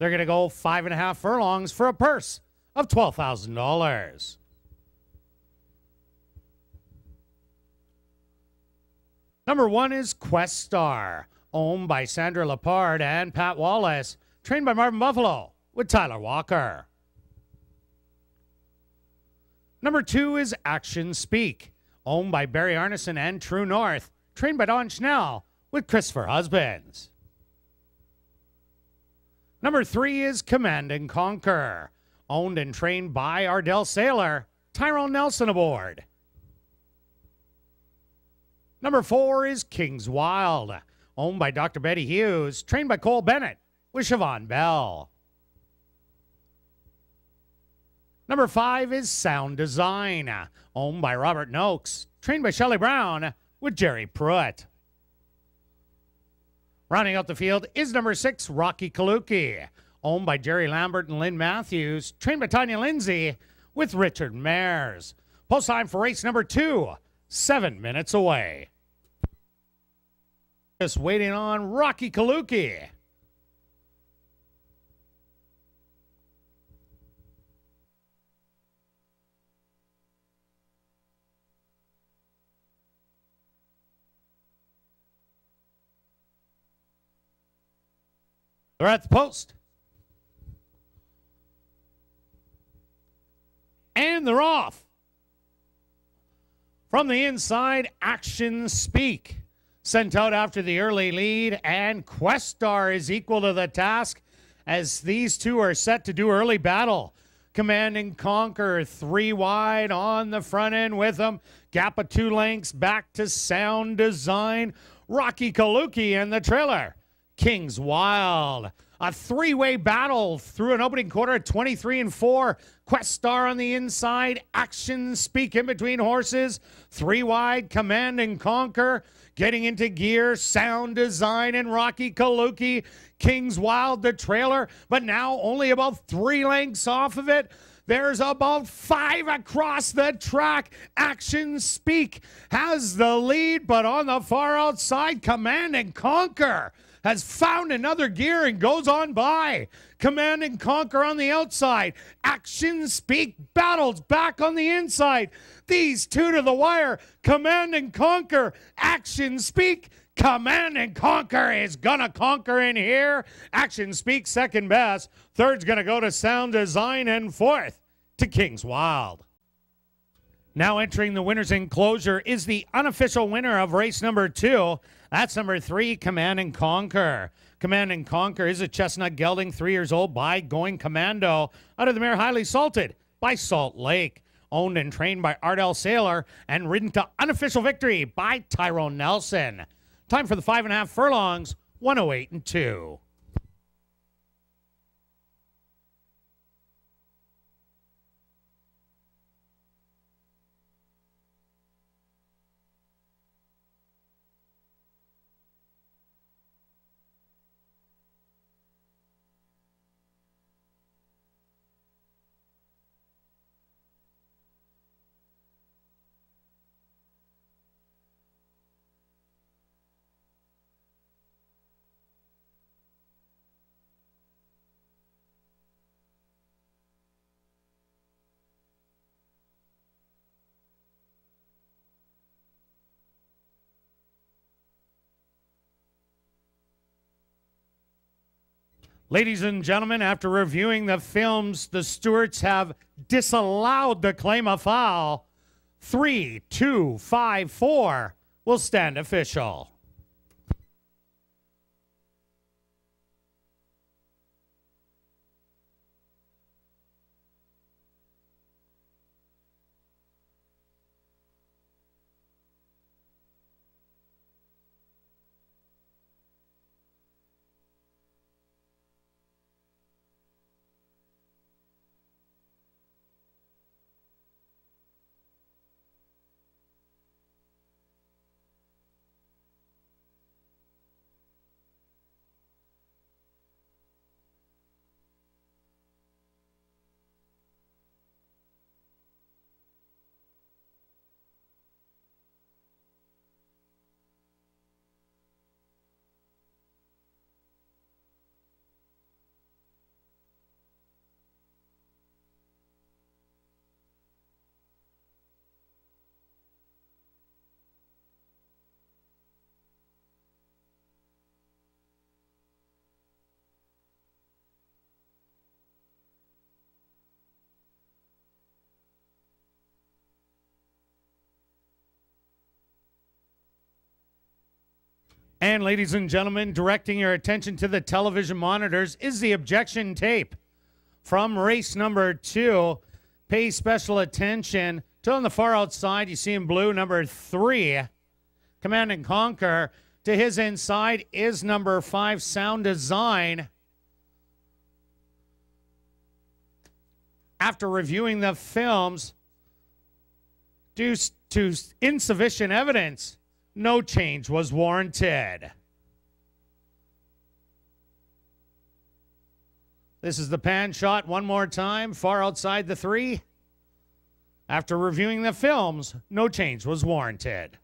They're going to go five and a half furlongs for a purse of $12,000. Number one is Quest Star, owned by Sandra Lepard and Pat Wallace, trained by Marvin Buffalo with Tyler Walker. Number two is Action Speak, owned by Barry Arneson and True North, trained by Don Schnell with Christopher Husbands. Number three is Command and Conquer, owned and trained by Ardell Sailor, Tyrone Nelson aboard. Number four is King's Wild, owned by Dr. Betty Hughes, trained by Cole Bennett with Siobhan Bell. Number five is Sound Design, owned by Robert Noakes, trained by Shelley Brown with Jerry Pruitt. Rounding out the field is number six, Rocky Kaluki, owned by Jerry Lambert and Lynn Matthews, trained by Tanya Lindsay with Richard Mares. Post time for race number two, seven minutes away. Just waiting on Rocky Kaluki. They're at the post. And they're off. From the inside, Action Speak. Sent out after the early lead, and Quest Star is equal to the task as these two are set to do early battle. Command and Conquer, three wide on the front end with them. Gap of two lengths back to Sound Design. Rocky Kaluki and the trailer. Kings Wild. A three way battle through an opening quarter at 23 and 4. Quest Star on the inside. Action Speak in between horses. Three wide. Command and Conquer. Getting into gear. Sound Design and Rocky Kaluki. Kings Wild, the trailer, but now only about three lengths off of it. There's about five across the track. Action Speak has the lead, but on the far outside, Command and Conquer has found another gear and goes on by. Command and Conquer on the outside. Action Speak battles back on the inside. These two to the wire. Command and Conquer. Action Speak. Command and Conquer is gonna conquer in here. Action Speak second best. Third's gonna go to Sound Design and fourth to King's Wild. Now entering the winner's enclosure is the unofficial winner of race number two. That's number three, Command and Conquer. Command and Conquer is a chestnut gelding, three years old, by Going Commando, out of the mare Highly Salted by Salt Lake. Owned and trained by Ardell Sailor and ridden to unofficial victory by Tyrone Nelson. Time for the five and a half furlongs, 108 and 2. Ladies and gentlemen, after reviewing the films, the stewards have disallowed the claim of foul. Three, two, five, four will stand official. And ladies and gentlemen, directing your attention to the television monitors is the objection tape from race number two. Pay special attention to on the far outside, you see in blue number three, Command and Conquer. To his inside is number five, Sound Design. After reviewing the films, due to insufficient evidence, no change was warranted. This is the pan shot one more time, far outside the three. After reviewing the films, no change was warranted.